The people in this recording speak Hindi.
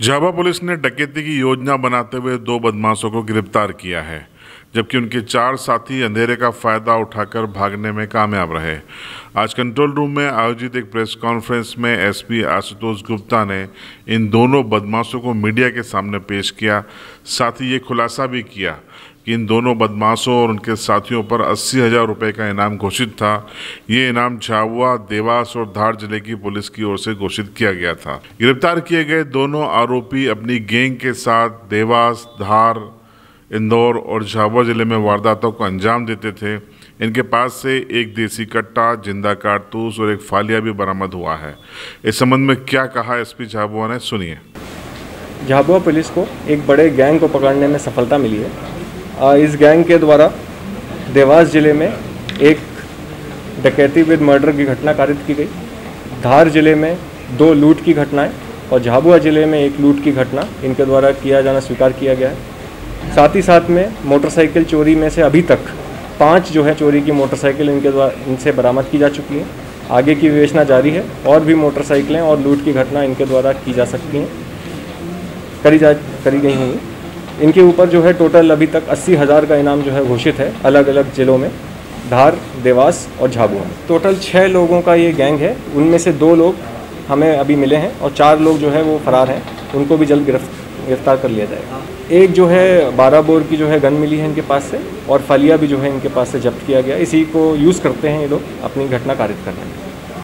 झाबा पुलिस ने डकैती की योजना बनाते हुए दो बदमाशों को गिरफ़्तार किया है, जबकि उनके चार साथी अंधेरे का फ़ायदा उठाकर भागने में कामयाब रहे। आज कंट्रोल रूम में आयोजित एक प्रेस कॉन्फ्रेंस में एसपी आशुतोष गुप्ता ने इन दोनों बदमाशों को मीडिया के सामने पेश किया, साथ ही ये खुलासा भी किया कि इन दोनों बदमाशों और उनके साथियों पर अस्सी हज़ार रुपये का इनाम घोषित था। ये इनाम झाबुआ, देवास और धार ज़िले की पुलिस की ओर से घोषित किया गया था। गिरफ़्तार किए गए दोनों आरोपी अपनी गैंग के साथ देवास, धार, इंदौर और झाबुआ ज़िले में वारदातों को अंजाम देते थे। इनके पास से एक देसी कट्टा, ज़िंदा कारतूस और एक फालिया भी बरामद हुआ है। इस संबंध में क्या कहा एसपी झाबुआ ने? सुनिए। झाबुआ पुलिस को एक बड़े गैंग को पकड़ने में सफलता मिली है। इस गैंग के द्वारा देवास ज़िले में एक डकैती विद मर्डर की घटना कारित की गई। धार ज़िले में दो लूट की घटनाएँ और झाबुआ ज़िले में एक लूट की घटना, इनके द्वारा किया जाना, स्वीकार किया गया है। साथ ही साथ में मोटरसाइकिल चोरी में से अभी तक पाँच जो है चोरी की मोटरसाइकिल इनके द्वारा इनसे बरामद की जा चुकी है। आगे की विवेचना जारी है। और भी मोटरसाइकिलें और लूट की घटना इनके द्वारा की जा सकती हैं। करी जा, करी गई होंगी। इनके ऊपर जो है टोटल अभी तक अस्सी हज़ार का इनाम जो है घोषित है अलग अलग ज़िलों में, धार, देवास और झाबुआ में। टोटल छः लोगों का ये गैंग है, उनमें से दो लोग हमें अभी मिले हैं और चार लोग जो है वो फरार हैं, उनको भी जल्द गिरफ्त, गिरफ़्तार कर लिया जाएगा। एक जो है बारह बोर की जो है गन मिली है इनके पास से और फलिया भी जो है इनके पास से जब्त किया गया। इसी को यूज़ करते हैं ये लोग अपनी घटना कारित करने में।